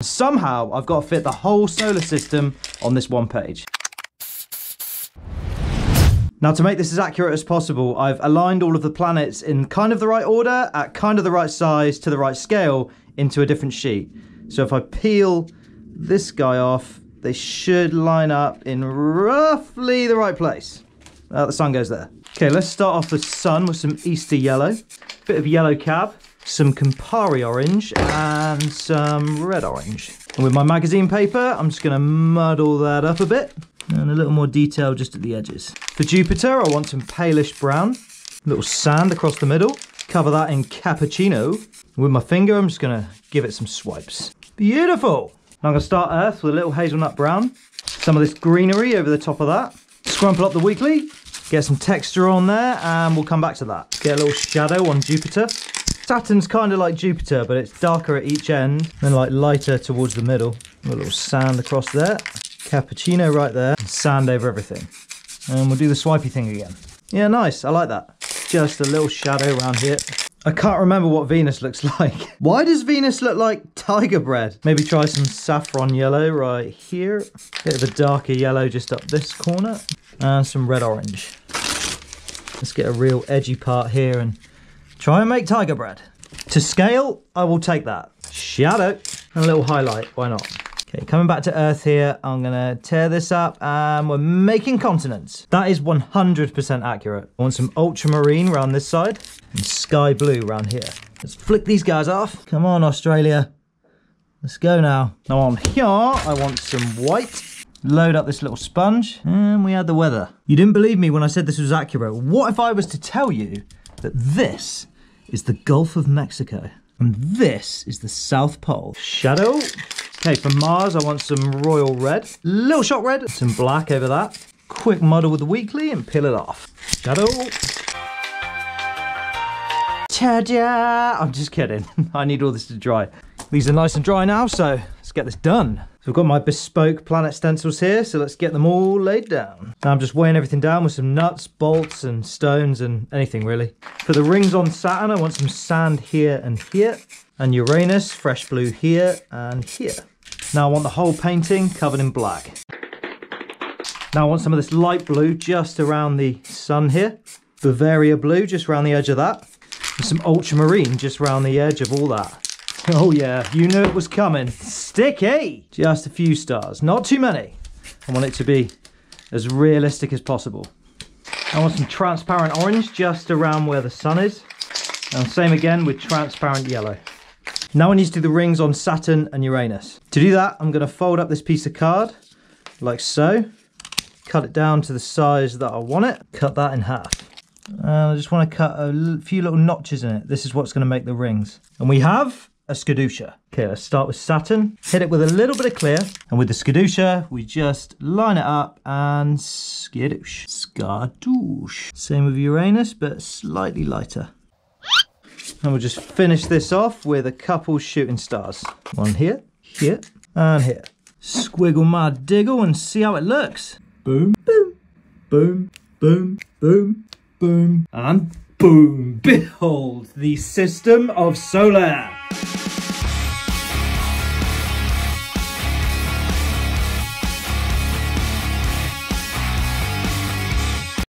Somehow, I've got to fit the whole solar system on this one page. Now to make this as accurate as possible, I've aligned all of the planets in kind of the right order, at kind of the right size, to the right scale, into a different sheet. So if I peel this guy off, they should line up in roughly the right place. Uh, the sun goes there. Okay, let's start off the sun with some Easter yellow, bit of yellow cab, some Campari orange, and some red orange. And with my magazine paper, I'm just gonna muddle that up a bit, and a little more detail just at the edges. For Jupiter, I want some palish brown, a little sand across the middle, cover that in cappuccino. With my finger, I'm just gonna give it some swipes. Beautiful! Now I'm gonna start Earth with a little hazelnut brown, some of this greenery over the top of that, scrumple up the weekly, get some texture on there, and we'll come back to that. Get a little shadow on Jupiter. Saturn's kind of like Jupiter, but it's darker at each end, and like lighter towards the middle. A little sand across there, cappuccino right there, sand over everything. And we'll do the swipey thing again. Yeah, nice, I like that. Just a little shadow around here. I can't remember what Venus looks like. Why does Venus look like tiger bread? Maybe try some saffron yellow right here. Bit of a darker yellow just up this corner. And some red orange. Let's get a real edgy part here and try and make tiger bread. To scale, I will take that. Shadow and a little highlight, why not? Okay, coming back to Earth here, I'm gonna tear this up and we're making continents. That is 100% accurate. I want some ultramarine around this side and sky blue around here. Let's flick these guys off. Come on, Australia. Let's go now. Now on here, I want some white. Load up this little sponge and we add the weather. You didn't believe me when I said this was accurate. What if I was to tell you that this is the Gulf of Mexico and this is the South Pole? Shadow Okay, for Mars, I want some royal red, little shot red, some black over that. Quick muddle with the weekly and peel it off. Shadow. Ta-da! I'm just kidding. I need all this to dry. These are nice and dry now, so let's get this done. So I've got my bespoke planet stencils here, so let's get them all laid down. Now I'm just weighing everything down with some nuts, bolts, and stones, and anything really. For the rings on Saturn, I want some sand here and here. And Uranus, fresh blue here and here. Now I want the whole painting covered in black. Now I want some of this light blue just around the sun here. Bavaria blue just around the edge of that. And some ultramarine just around the edge of all that. Oh yeah, you knew it was coming. Sticky! Just a few stars, not too many. I want it to be as realistic as possible. I want some transparent orange just around where the sun is. And same again with transparent yellow. Now I need to do the rings on Saturn and Uranus. To do that, I'm going to fold up this piece of card, like so. Cut it down to the size that I want it. Cut that in half. And I just want to cut a few little notches in it. This is what's going to make the rings. And we have a Skadusha. Okay, let's start with Saturn. Hit it with a little bit of clear. And with the Skadusha, we just line it up and skadoosh. Skadoosh. Same with Uranus, but slightly lighter. And we'll just finish this off with a couple shooting stars. One here, here, and here. Squiggle my diggle and see how it looks. Boom, boom, boom, boom, boom, boom, and boom. Behold the system of solar. Bye.